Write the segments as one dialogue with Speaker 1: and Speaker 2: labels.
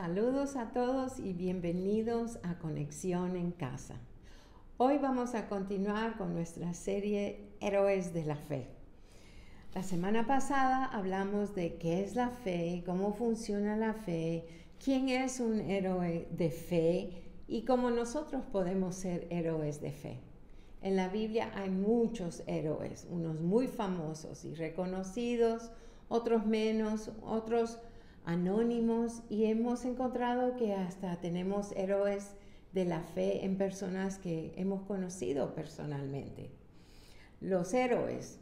Speaker 1: Saludos a todos y bienvenidos a Conexión en Casa. Hoy vamos a continuar con nuestra serie Héroes de la Fe. La semana pasada hablamos de qué es la fe, cómo funciona la fe, quién es un héroe de fe y cómo nosotros podemos ser héroes de fe. En la Biblia hay muchos héroes, unos muy famosos y reconocidos, otros menos, otros anónimos y hemos encontrado que hasta tenemos héroes de la fe en personas que hemos conocido personalmente. Los héroes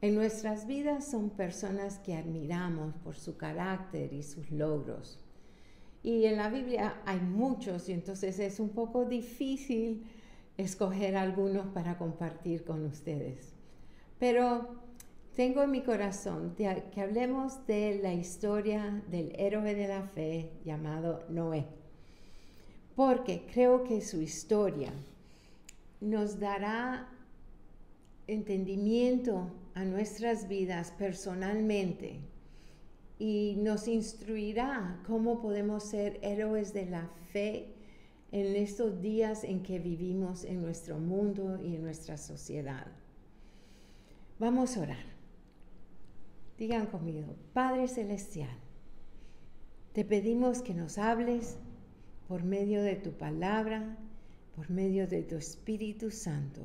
Speaker 1: en nuestras vidas son personas que admiramos por su carácter y sus logros. Y en la Biblia hay muchos y entonces es un poco difícil escoger algunos para compartir con ustedes. Pero tengo en mi corazón que hablemos de la historia del héroe de la fe llamado Noé, porque creo que su historia nos dará entendimiento a nuestras vidas personalmente y nos instruirá cómo podemos ser héroes de la fe en estos días en que vivimos en nuestro mundo y en nuestra sociedad. Vamos a orar. Digan conmigo, Padre Celestial, te pedimos que nos hables por medio de tu palabra, por medio de tu Espíritu Santo.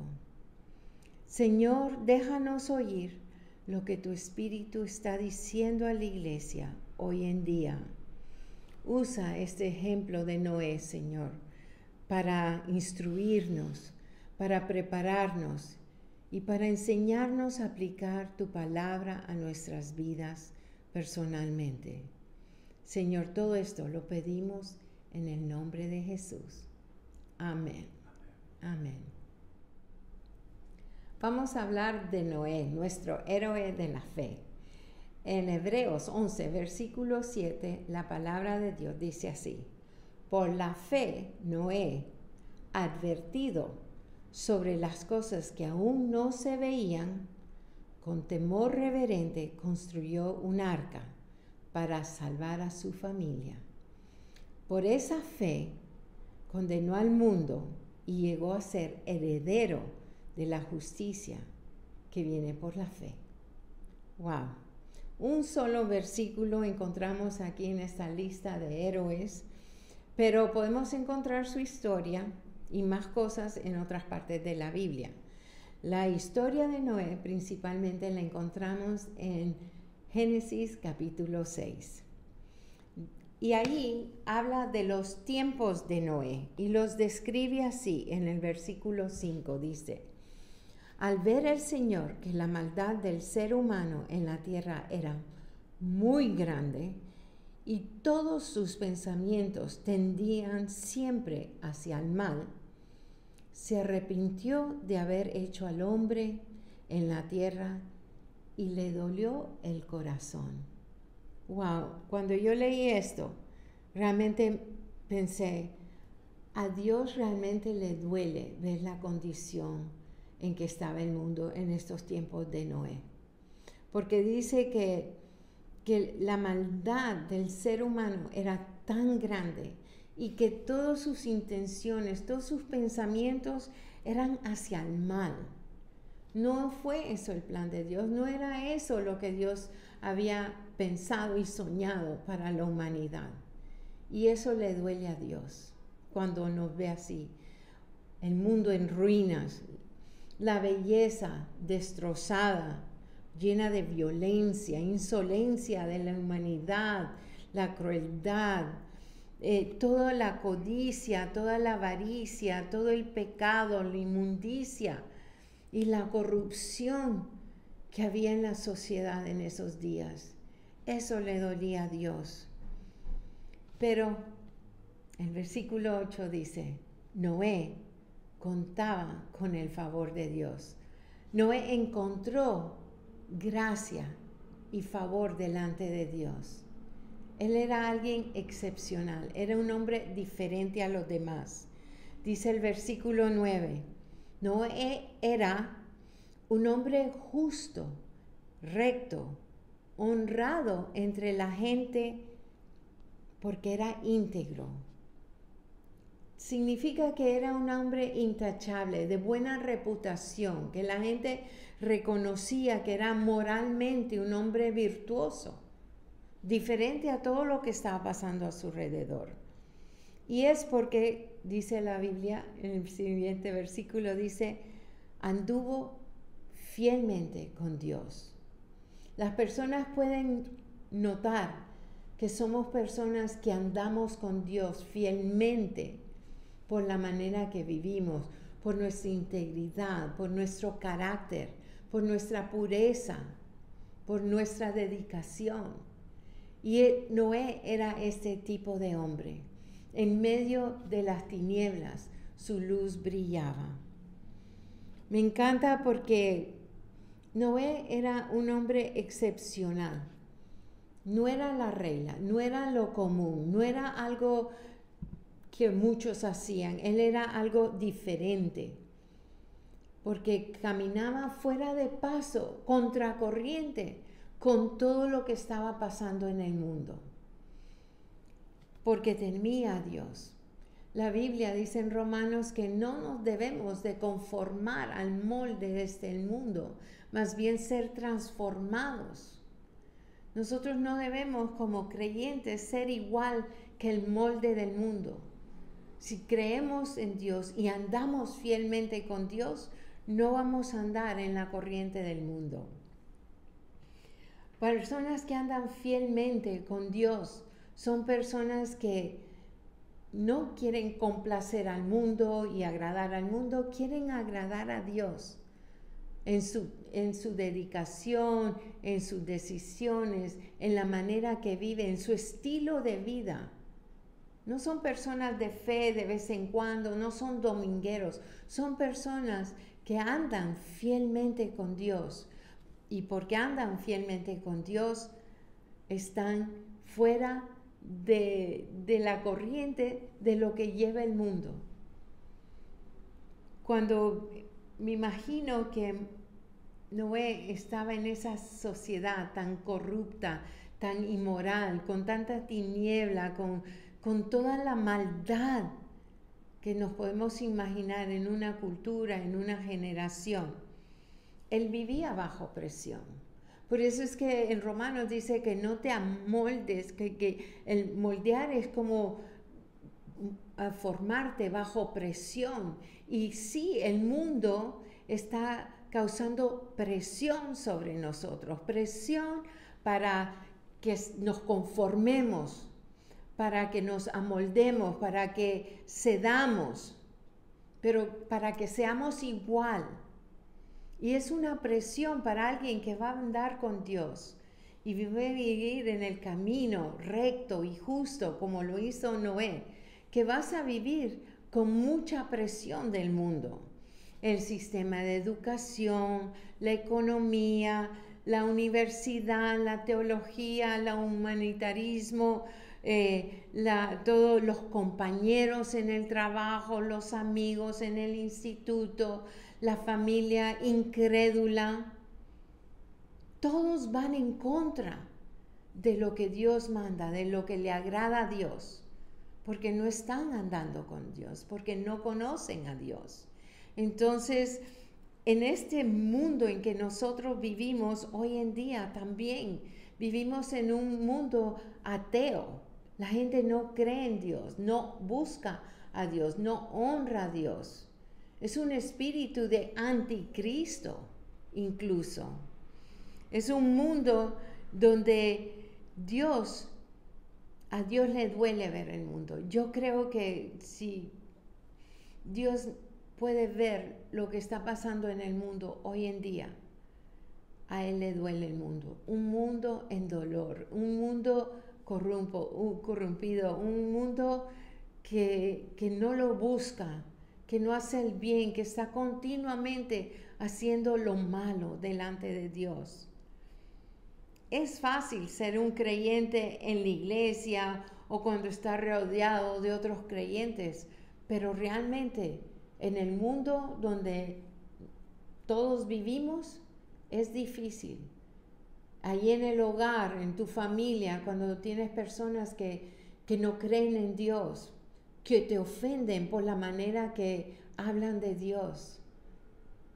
Speaker 1: Señor, déjanos oír lo que tu Espíritu está diciendo a la iglesia hoy en día. Usa este ejemplo de Noé, Señor, para instruirnos, para prepararnos y para enseñarnos a aplicar tu palabra a nuestras vidas personalmente. Señor, todo esto lo pedimos en el nombre de Jesús. Amén. Amén. Vamos a hablar de Noé, nuestro héroe de la fe. En Hebreos 11, versículo 7, la palabra de Dios dice así, por la fe Noé, advertido sobre las cosas que aún no se veían, con temor reverente construyó un arca para salvar a su familia. Por esa fe condenó al mundo y llegó a ser heredero de la justicia que viene por la fe. Wow. Un solo versículo encontramos aquí en esta lista de héroes, pero podemos encontrar su historia y más cosas en otras partes de la Biblia. La historia de Noé principalmente la encontramos en Génesis capítulo 6. Y ahí habla de los tiempos de Noé y los describe así en el versículo 5. Dice, al ver el Señor que la maldad del ser humano en la tierra era muy grande y todos sus pensamientos tendían siempre hacia el mal, se arrepintió de haber hecho al hombre en la tierra y le dolió el corazón. Wow, cuando yo leí esto, realmente pensé, a Dios realmente le duele ver la condición en que estaba el mundo en estos tiempos de Noé. Porque dice que, que la maldad del ser humano era tan grande y que todas sus intenciones, todos sus pensamientos eran hacia el mal. No fue eso el plan de Dios, no era eso lo que Dios había pensado y soñado para la humanidad. Y eso le duele a Dios cuando nos ve así. El mundo en ruinas, la belleza destrozada, llena de violencia, insolencia de la humanidad, la crueldad, eh, toda la codicia, toda la avaricia, todo el pecado, la inmundicia y la corrupción que había en la sociedad en esos días. Eso le dolía a Dios. Pero el versículo 8 dice, Noé contaba con el favor de Dios. Noé encontró gracia y favor delante de Dios. Él era alguien excepcional, era un hombre diferente a los demás. Dice el versículo 9, Noé era un hombre justo, recto, honrado entre la gente porque era íntegro. Significa que era un hombre intachable, de buena reputación, que la gente reconocía que era moralmente un hombre virtuoso, diferente a todo lo que estaba pasando a su alrededor. Y es porque, dice la Biblia, en el siguiente versículo dice, anduvo fielmente con Dios. Las personas pueden notar que somos personas que andamos con Dios fielmente por la manera que vivimos, por nuestra integridad, por nuestro carácter, por nuestra pureza, por nuestra dedicación. Y Noé era este tipo de hombre. En medio de las tinieblas su luz brillaba. Me encanta porque Noé era un hombre excepcional no era la regla, no era lo común, no era algo que muchos hacían, él era algo diferente, porque caminaba fuera de paso, contracorriente, con todo lo que estaba pasando en el mundo, porque temía a Dios. La Biblia dice en Romanos que no nos debemos de conformar al molde de este mundo, más bien ser transformados nosotros no debemos como creyentes ser igual que el molde del mundo. Si creemos en Dios y andamos fielmente con Dios, no vamos a andar en la corriente del mundo. Personas que andan fielmente con Dios son personas que no quieren complacer al mundo y agradar al mundo, quieren agradar a Dios en su, en su dedicación, en sus decisiones, en la manera que vive, en su estilo de vida. No son personas de fe de vez en cuando, no son domingueros, son personas que andan fielmente con Dios. Y porque andan fielmente con Dios, están fuera de, de la corriente de lo que lleva el mundo. Cuando me imagino que Noé estaba en esa sociedad tan corrupta, tan inmoral, con tanta tiniebla, con, con toda la maldad que nos podemos imaginar en una cultura, en una generación. Él vivía bajo presión. Por eso es que en Romanos dice que no te amoldes, que, el moldear es como formarte bajo presión. Y sí, el mundo está causando presión sobre nosotros, presión para que nos conformemos, para que nos amoldemos, para que cedamos, pero para que seamos igual. Y es una presión para alguien que va a andar con Dios y vivir en el camino recto y justo como lo hizo Noé que vas a vivir con mucha presión del mundo. El sistema de educación, la economía, la universidad, la teología, el humanitarismo, eh, todos los compañeros en el trabajo, los amigos en el instituto, la familia incrédula, todos van en contra de lo que Dios manda, de lo que le agrada a Dios porque no están andando con Dios, porque no conocen a Dios. Entonces, en este mundo en que nosotros vivimos hoy en día también, vivimos en un mundo ateo. La gente no cree en Dios, no busca a Dios, no honra a Dios. Es un espíritu de anticristo incluso. Es un mundo donde Dios a Dios le duele ver el mundo. Yo creo que si Dios puede ver lo que está pasando en el mundo hoy en día, a Él le duele el mundo. Un mundo en dolor, un mundo corrompido, un mundo que, que no lo busca, que no hace el bien, que está continuamente haciendo lo malo delante de Dios. Es fácil ser un creyente en la iglesia o cuando está rodeado de otros creyentes, pero realmente en el mundo donde todos vivimos es difícil. Ahí en el hogar, en tu familia, cuando tienes personas que, que no creen en Dios, que te ofenden por la manera que hablan de Dios.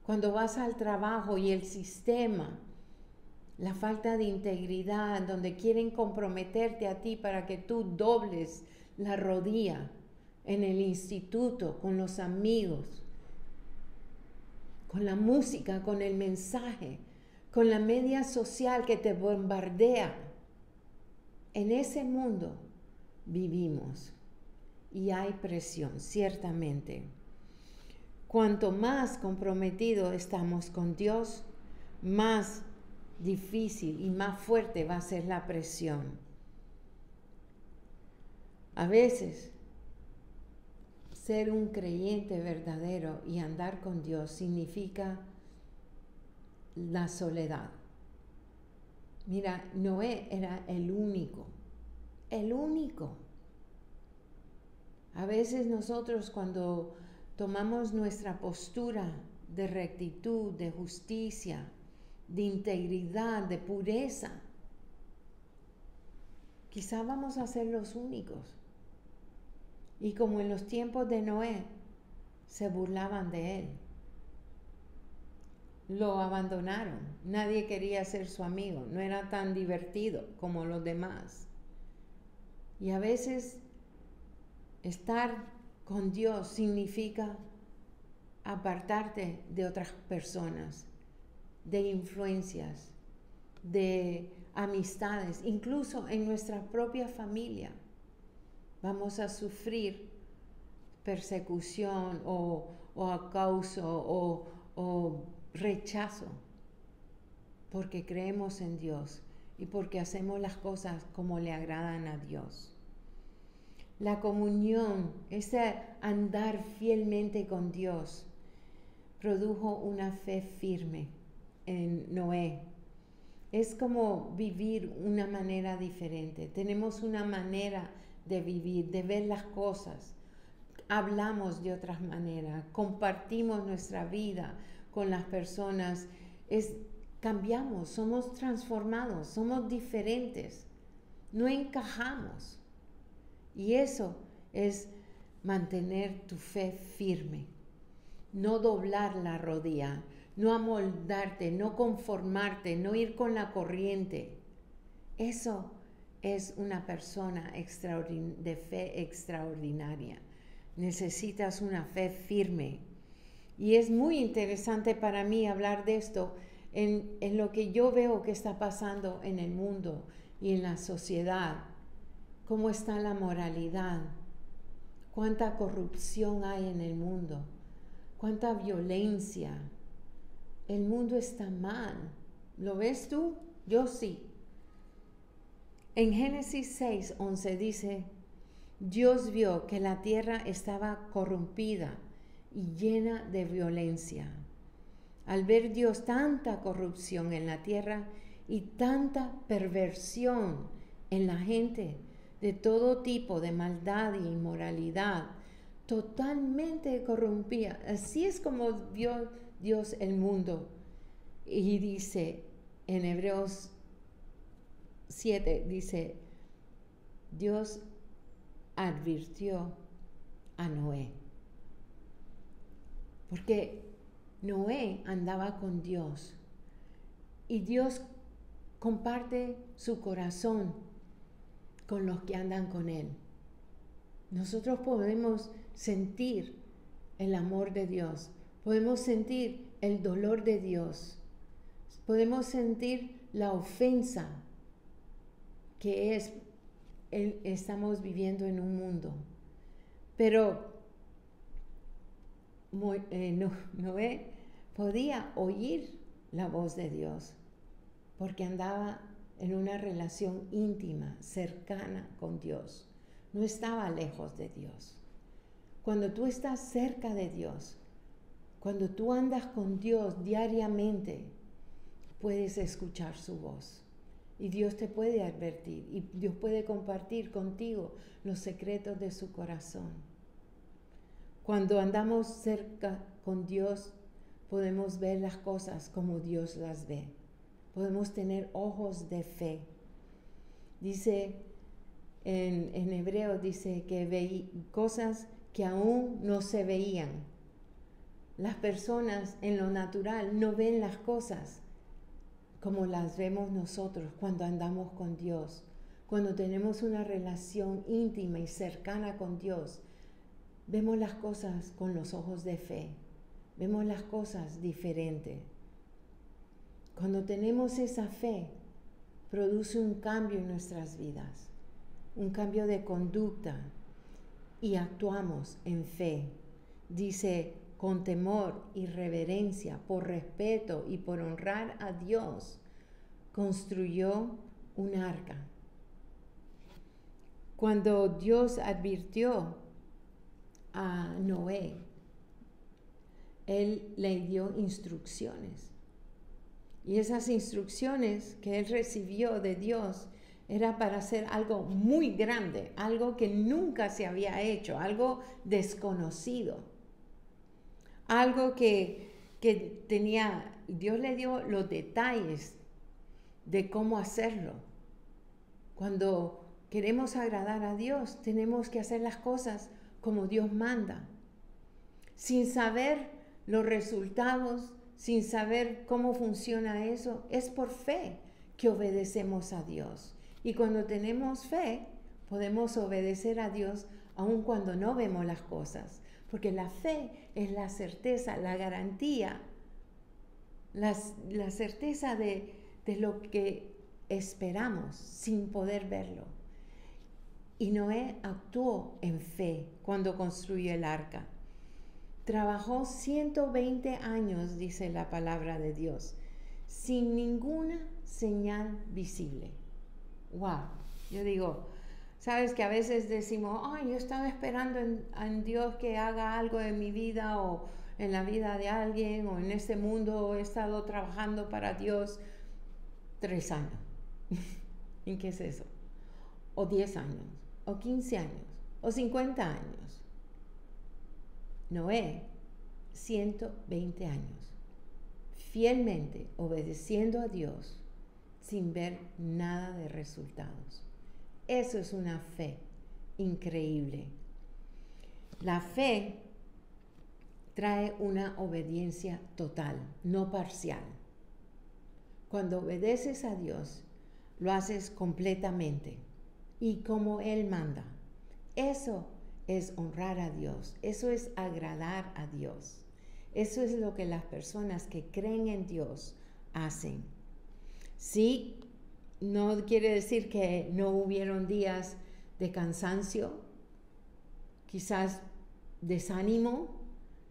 Speaker 1: Cuando vas al trabajo y el sistema, la falta de integridad, donde quieren comprometerte a ti para que tú dobles la rodilla en el instituto, con los amigos, con la música, con el mensaje, con la media social que te bombardea. En ese mundo vivimos y hay presión, ciertamente. Cuanto más comprometido estamos con Dios, más difícil y más fuerte va a ser la presión. A veces, ser un creyente verdadero y andar con Dios significa la soledad. Mira, Noé era el único, el único. A veces nosotros cuando tomamos nuestra postura de rectitud, de justicia, de integridad, de pureza, quizá vamos a ser los únicos. Y como en los tiempos de Noé, se burlaban de él. Lo abandonaron. Nadie quería ser su amigo. No era tan divertido como los demás. Y a veces estar con Dios significa apartarte de otras personas, de influencias, de amistades, incluso en nuestra propia familia. Vamos a sufrir persecución o, acoso o, o rechazo porque creemos en Dios y porque hacemos las cosas como le agradan a Dios. La comunión, ese andar fielmente con Dios, produjo una fe firme en Noé. Es como vivir una manera diferente. Tenemos una manera de vivir, de ver las cosas. Hablamos de otras maneras, compartimos nuestra vida con las personas. Es, cambiamos, somos transformados, somos diferentes, no encajamos. Y eso es mantener tu fe firme, no doblar la rodilla, no amoldarte, no conformarte, no ir con la corriente. Eso es una persona de fe extraordinaria. Necesitas una fe firme. Y es muy interesante para mí hablar de esto en, en lo que yo veo que está pasando en el mundo y en la sociedad cómo está la moralidad, cuánta corrupción hay en el mundo, cuánta violencia. El mundo está mal. ¿Lo ves tú? Yo sí. En Génesis 6, 11 dice, Dios vio que la tierra estaba corrompida y llena de violencia. Al ver Dios tanta corrupción en la tierra y tanta perversión en la gente, de todo tipo de maldad y inmoralidad, totalmente corrompida. Así es como vio Dios el mundo. Y dice en Hebreos 7, dice, Dios advirtió a Noé. Porque Noé andaba con Dios y Dios comparte su corazón con los que andan con Él. Nosotros podemos sentir el amor de Dios, podemos sentir el dolor de Dios, podemos sentir la ofensa que es estamos viviendo en un mundo. Pero eh, Noé podía oír la voz de Dios porque andaba en una relación íntima, cercana con Dios. No estaba lejos de Dios. Cuando tú estás cerca de Dios, cuando tú andas con Dios diariamente, puedes escuchar su voz. Y Dios te puede advertir y Dios puede compartir contigo los secretos de su corazón. Cuando andamos cerca con Dios, podemos ver las cosas como Dios las ve podemos tener ojos de fe. Dice en, en hebreo dice que veí cosas que aún no se veían. Las personas en lo natural no ven las cosas como las vemos nosotros cuando andamos con Dios, cuando tenemos una relación íntima y cercana con Dios. Vemos las cosas con los ojos de fe, vemos las cosas diferente. Cuando tenemos esa fe, produce un cambio en nuestras vidas, un cambio de conducta y actuamos en fe. Dice, con temor y reverencia, por respeto y por honrar a Dios, construyó un arca. Cuando Dios advirtió a Noé, Él le dio instrucciones. Y esas instrucciones que Él recibió de Dios era para hacer algo muy grande, algo que nunca se había hecho, algo desconocido, algo que, que tenía, Dios le dio los detalles de cómo hacerlo. Cuando queremos agradar a Dios, tenemos que hacer las cosas como Dios manda, sin saber los resultados, sin saber cómo funciona eso, es por fe que obedecemos a Dios. Y cuando tenemos fe, podemos obedecer a Dios aun cuando no vemos las cosas, porque la fe es la certeza, la garantía, la, la certeza de, de lo que esperamos sin poder verlo. Y Noé actuó en fe cuando construyó el arca. Trabajó 120 años, dice la palabra de Dios, sin ninguna señal visible. ¡Wow! Yo digo, sabes que a veces decimos, ay, yo estaba esperando en, Dios que haga algo en mi vida o en la vida de alguien o en este mundo he estado trabajando para Dios tres años. ¿Y qué es eso? O diez años, o quince años, o cincuenta años. Noé, 120 años, fielmente obedeciendo a Dios sin ver nada de resultados. Eso es una fe increíble. La fe trae una obediencia total, no parcial. Cuando obedeces a Dios, lo haces completamente y como Él manda. Eso es honrar a Dios, eso es agradar a Dios. Eso es lo que las personas que creen en Dios hacen. Sí, no quiere decir que no hubieron días de cansancio, quizás desánimo,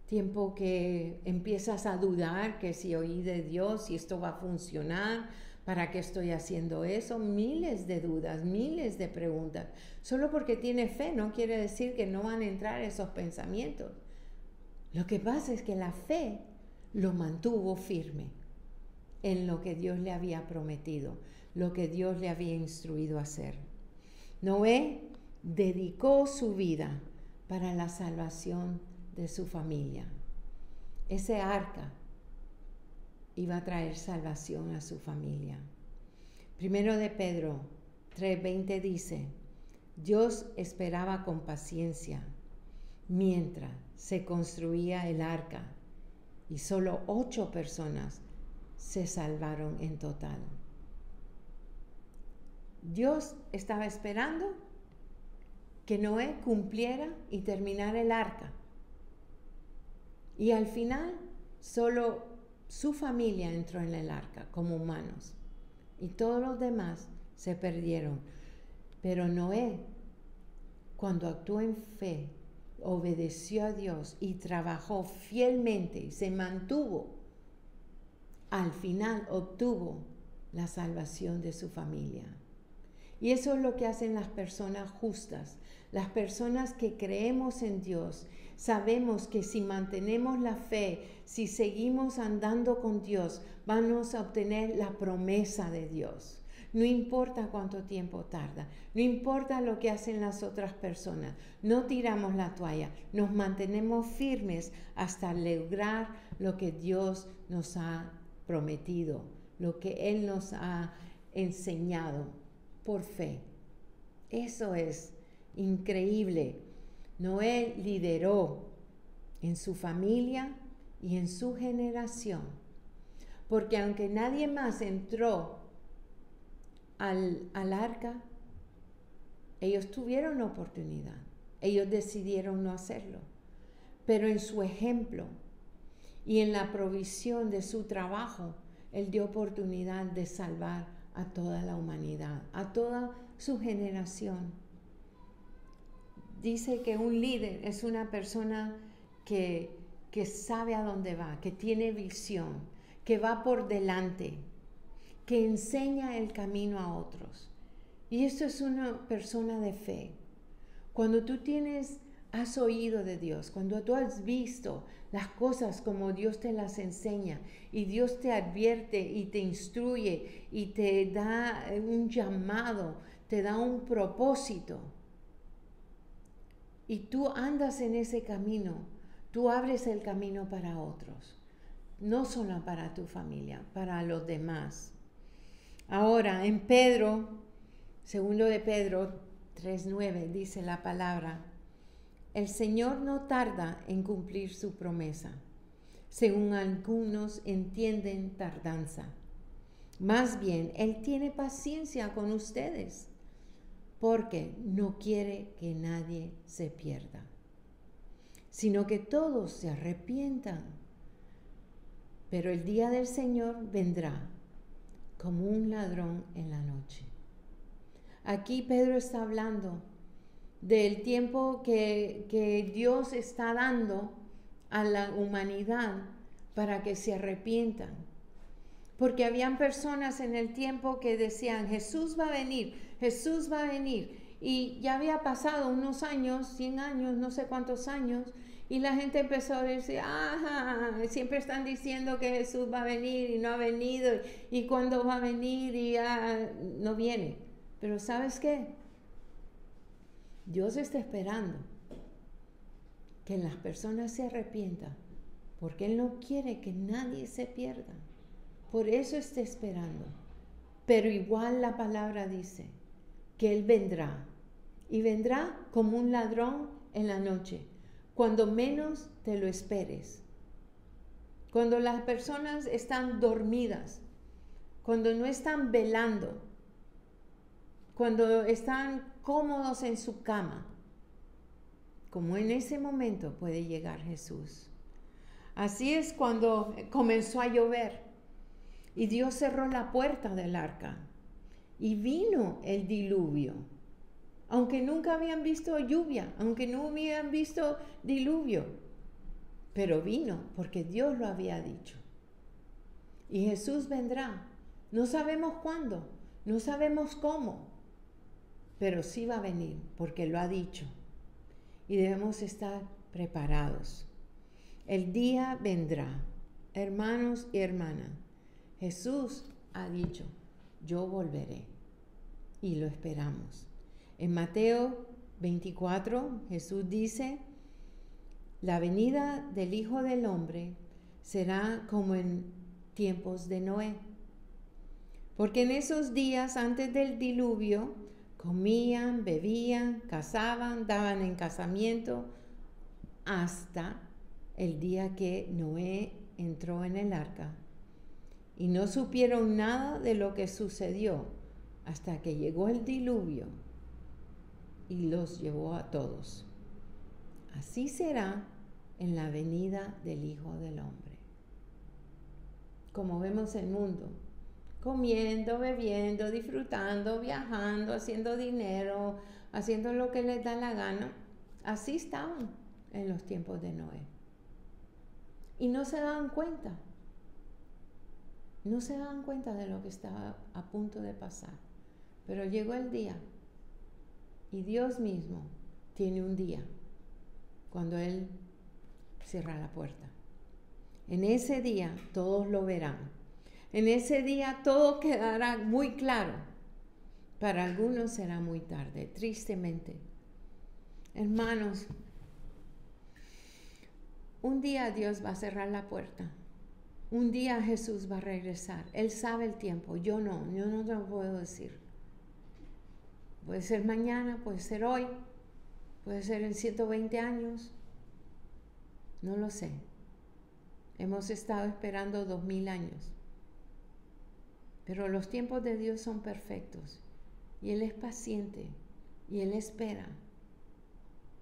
Speaker 1: tiempo que empiezas a dudar que si oí de Dios, si esto va a funcionar, ¿Para qué estoy haciendo eso? Miles de dudas, miles de preguntas. Solo porque tiene fe no quiere decir que no van a entrar esos pensamientos. Lo que pasa es que la fe lo mantuvo firme en lo que Dios le había prometido, lo que Dios le había instruido a hacer. Noé dedicó su vida para la salvación de su familia. Ese arca iba a traer salvación a su familia. Primero de Pedro 3:20 dice, Dios esperaba con paciencia mientras se construía el arca y solo ocho personas se salvaron en total. Dios estaba esperando que Noé cumpliera y terminara el arca. Y al final solo su familia entró en el arca como humanos y todos los demás se perdieron. Pero Noé, cuando actuó en fe, obedeció a Dios y trabajó fielmente y se mantuvo, al final obtuvo la salvación de su familia. Y eso es lo que hacen las personas justas, las personas que creemos en Dios sabemos que si mantenemos la fe, si seguimos andando con Dios, vamos a obtener la promesa de Dios. No importa cuánto tiempo tarda, no importa lo que hacen las otras personas, no tiramos la toalla, nos mantenemos firmes hasta lograr lo que Dios nos ha prometido, lo que Él nos ha enseñado por fe. Eso es increíble. Noé lideró en su familia y en su generación. Porque aunque nadie más entró al, al arca, ellos tuvieron la oportunidad. Ellos decidieron no hacerlo. Pero en su ejemplo y en la provisión de su trabajo, Él dio oportunidad de salvar a toda la humanidad, a toda su generación. Dice que un líder es una persona que, que sabe a dónde va, que tiene visión, que va por delante, que enseña el camino a otros. Y esto es una persona de fe. Cuando tú tienes, has oído de Dios, cuando tú has visto las cosas como Dios te las enseña y Dios te advierte y te instruye y te da un llamado, te da un propósito. Y tú andas en ese camino, tú abres el camino para otros, no solo para tu familia, para los demás. Ahora, en Pedro, segundo de Pedro 3.9, dice la palabra, el Señor no tarda en cumplir su promesa, según algunos entienden tardanza. Más bien, Él tiene paciencia con ustedes, porque no quiere que nadie se pierda, sino que todos se arrepientan. Pero el día del Señor vendrá como un ladrón en la noche. Aquí Pedro está hablando del tiempo que, Dios está dando a la humanidad para que se arrepientan. Porque habían personas en el tiempo que decían, Jesús va a venir, Jesús va a venir. Y ya había pasado unos años, 100 años, no sé cuántos años, y la gente empezó a decir, ajá, siempre están diciendo que Jesús va a venir y no ha venido, y cuándo va a venir y ya no viene. Pero ¿sabes qué? Dios está esperando que las personas se arrepientan, porque Él no quiere que nadie se pierda. Por eso está esperando. Pero igual la palabra dice que Él vendrá, y vendrá como un ladrón en la noche cuando menos te lo esperes. Cuando las personas están dormidas, cuando no están velando, cuando están cómodos en su cama, como en ese momento puede llegar Jesús. Así es cuando comenzó a llover y Dios cerró la puerta del arca y vino el diluvio aunque nunca habían visto lluvia, aunque no habían visto diluvio, pero vino porque Dios lo había dicho. Y Jesús vendrá. No sabemos cuándo, no sabemos cómo, pero sí va a venir porque lo ha dicho. Y debemos estar preparados. El día vendrá, hermanos y hermanas. Jesús ha dicho, yo volveré. Y lo esperamos. En Mateo 24 Jesús dice, la venida del Hijo del Hombre será como en tiempos de Noé. Porque en esos días antes del diluvio comían, bebían, cazaban, daban en casamiento, hasta el día que Noé entró en el arca. Y no supieron nada de lo que sucedió hasta que llegó el diluvio y los llevó a todos. Así será en la venida del Hijo del Hombre. Como vemos el mundo, comiendo, bebiendo, disfrutando, viajando, haciendo dinero, haciendo lo que les da la gana, así estaban en los tiempos de Noé. Y no se daban cuenta, no se daban cuenta de lo que estaba a punto de pasar. Pero llegó el día y Dios mismo tiene un día cuando Él cierra la puerta. En ese día todos lo verán. En ese día todo quedará muy claro. Para algunos será muy tarde, tristemente. Hermanos, un día Dios va a cerrar la puerta. Un día Jesús va a regresar. Él sabe el tiempo, yo no, yo no te lo puedo decir. Puede ser mañana, puede ser hoy, puede ser en 120 años. No lo sé. Hemos estado esperando dos mil años. Pero los tiempos de Dios son perfectos y Él es paciente y Él espera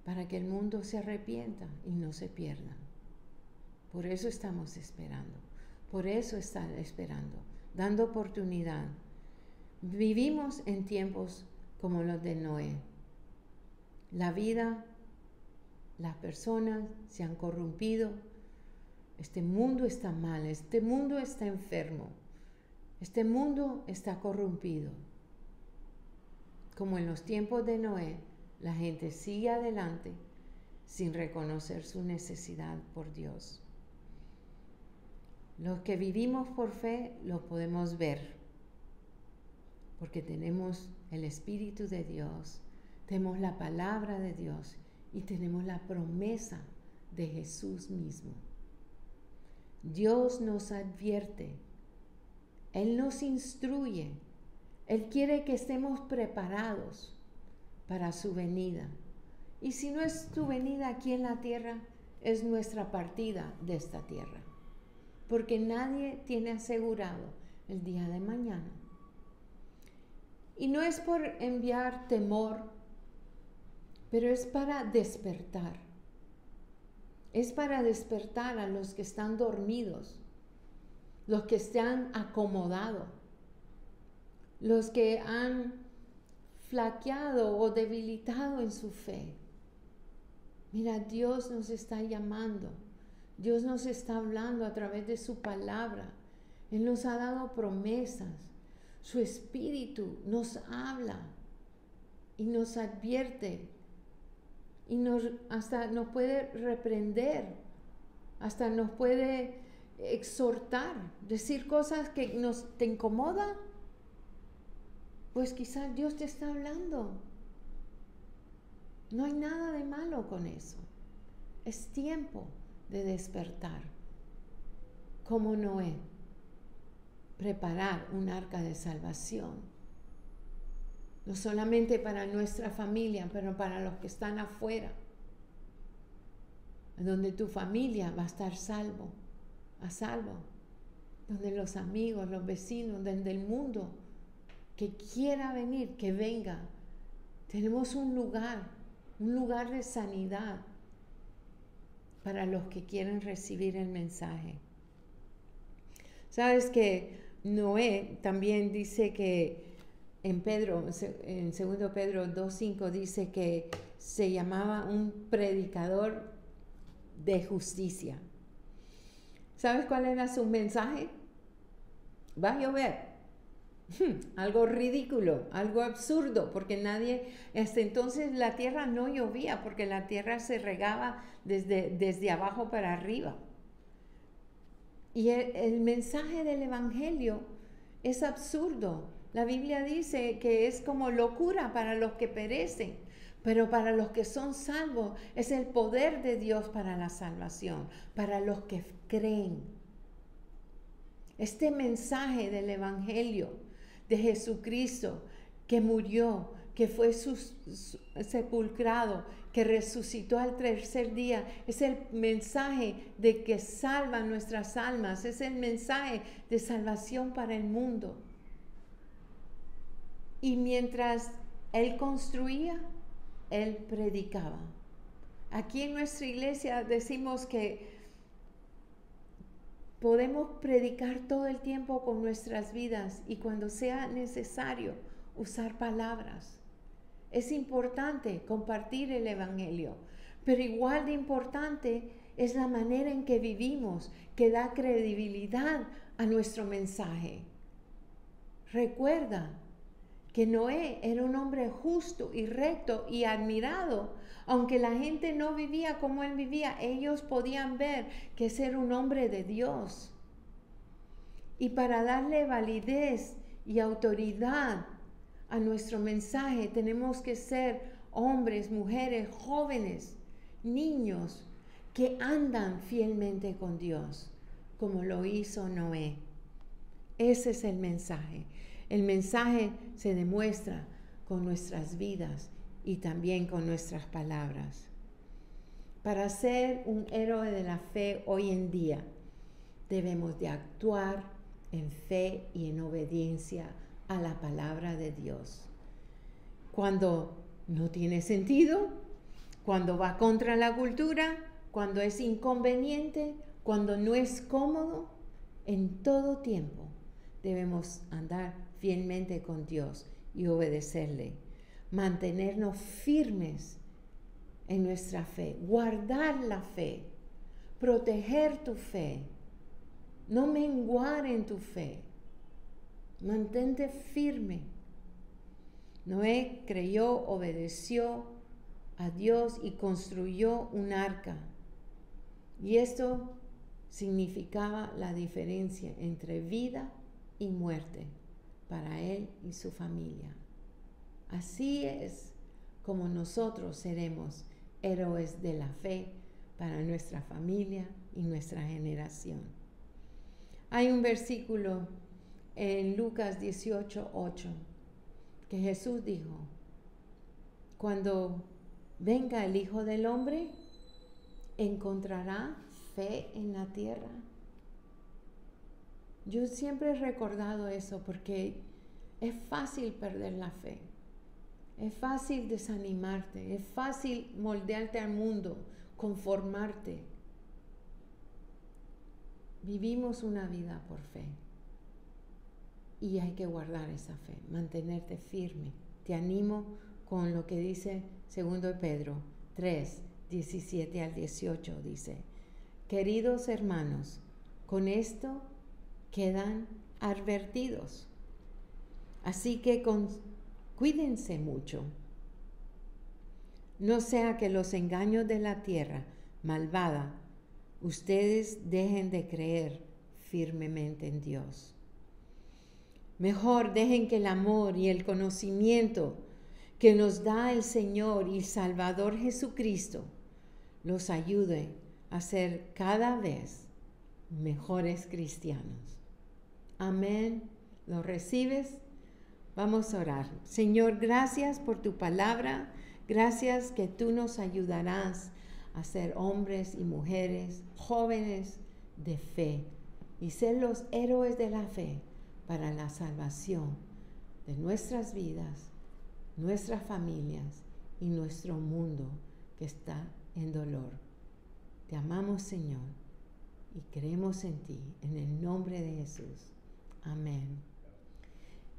Speaker 1: para que el mundo se arrepienta y no se pierda. Por eso estamos esperando, por eso están esperando, dando oportunidad. Vivimos en tiempos como los de Noé. La vida, las personas se han corrompido, este mundo está mal, este mundo está enfermo, este mundo está corrompido. Como en los tiempos de Noé, la gente sigue adelante sin reconocer su necesidad por Dios. Los que vivimos por fe lo podemos ver, porque tenemos el Espíritu de Dios, tenemos la palabra de Dios y tenemos la promesa de Jesús mismo. Dios nos advierte, Él nos instruye, Él quiere que estemos preparados para su venida. Y si no es tu venida aquí en la tierra, es nuestra partida de esta tierra. Porque nadie tiene asegurado el día de mañana. Y no es por enviar temor, pero es para despertar. Es para despertar a los que están dormidos, los que se han acomodado, los que han flaqueado o debilitado en su fe. Mira, Dios nos está llamando. Dios nos está hablando a través de su palabra. Él nos ha dado promesas. Su espíritu nos habla y nos advierte y nos, hasta nos puede reprender, hasta nos puede exhortar, decir cosas que nos te incomodan pues quizás Dios te está hablando. No hay nada de malo con eso. Es tiempo de despertar. Como Noé, preparar un arca de salvación. No solamente para nuestra familia, pero para los que están afuera. Donde tu familia va a estar salvo, a salvo. Donde los amigos, los vecinos, donde el mundo que quiera venir, que venga. Tenemos un lugar, un lugar de sanidad para los que quieren recibir el mensaje. Sabes que Noé también dice que en Pedro, en 2 Pedro 2.5 dice que se llamaba un predicador de justicia. ¿Sabes cuál era su mensaje? Va a llover. Algo ridículo, algo absurdo, porque nadie, hasta entonces la tierra no llovía, porque la tierra se regaba desde, desde abajo para arriba. Y el, el mensaje del Evangelio es absurdo. La Biblia dice que es como locura para los que perecen, pero para los que son salvos es el poder de Dios para la salvación, para los que creen. Este mensaje del Evangelio de Jesucristo que murió, que fue sepulcrado, que resucitó al tercer día. Es el mensaje de que salva nuestras almas, es el mensaje de salvación para el mundo. Y mientras Él construía, Él predicaba. Aquí en nuestra iglesia decimos que Podemos predicar todo el tiempo con nuestras vidas y cuando sea necesario usar palabras. Es importante compartir el Evangelio, pero igual de importante es la manera en que vivimos, que da credibilidad a nuestro mensaje. Recuerda que Noé era un hombre justo y recto y admirado aunque la gente no vivía como él vivía, ellos podían ver que ser un hombre de Dios. Y para darle validez y autoridad a nuestro mensaje, tenemos que ser hombres, mujeres, jóvenes, niños que andan fielmente con Dios, como lo hizo Noé. Ese es el mensaje. El mensaje se demuestra con nuestras vidas y también con nuestras palabras. Para ser un héroe de la fe hoy en día, debemos de actuar en fe y en obediencia a la palabra de Dios. Cuando no tiene sentido, cuando va contra la cultura, cuando es inconveniente, cuando no es cómodo, en todo tiempo debemos andar fielmente con Dios y obedecerle, mantenernos firmes en nuestra fe, guardar la fe, proteger tu fe, no menguar en tu fe, mantente firme. Noé creyó, obedeció a Dios y construyó un arca. Y esto significaba la diferencia entre vida y muerte para él y su familia. Así es como nosotros seremos héroes de la fe para nuestra familia y nuestra generación. Hay un versículo en Lucas 18, 8 que Jesús dijo, cuando venga el Hijo del Hombre, encontrará fe en la tierra. Yo siempre he recordado eso porque es fácil perder la fe. Es fácil desanimarte, es fácil moldearte al mundo, conformarte. Vivimos una vida por fe y hay que guardar esa fe, mantenerte firme. Te animo con lo que dice segundo Pedro 3, 17 al 18, dice, queridos hermanos, con esto quedan advertidos. Así que con, Cuídense mucho. No sea que los engaños de la tierra malvada ustedes dejen de creer firmemente en Dios. Mejor dejen que el amor y el conocimiento que nos da el Señor y Salvador Jesucristo los ayude a ser cada vez mejores cristianos. Amén. ¿Lo recibes? Vamos a orar. Señor, gracias por tu palabra. Gracias que tú nos ayudarás a ser hombres y mujeres, jóvenes de fe y ser los héroes de la fe para la salvación de nuestras vidas, nuestras familias y nuestro mundo que está en dolor. Te amamos, Señor, y creemos en ti, en el nombre de Jesús. Amén.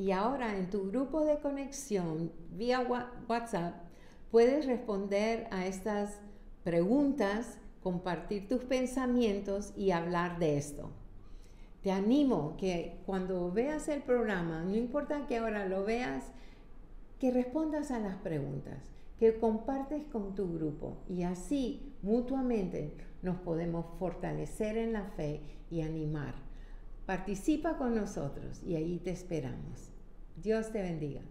Speaker 1: Y ahora en tu grupo de conexión vía WhatsApp puedes responder a estas preguntas, compartir tus pensamientos y hablar de esto. Te animo que cuando veas el programa, no importa que ahora lo veas, que respondas a las preguntas, que compartes con tu grupo y así mutuamente nos podemos fortalecer en la fe y animar. Participa con nosotros y ahí te esperamos. Dios te bendiga.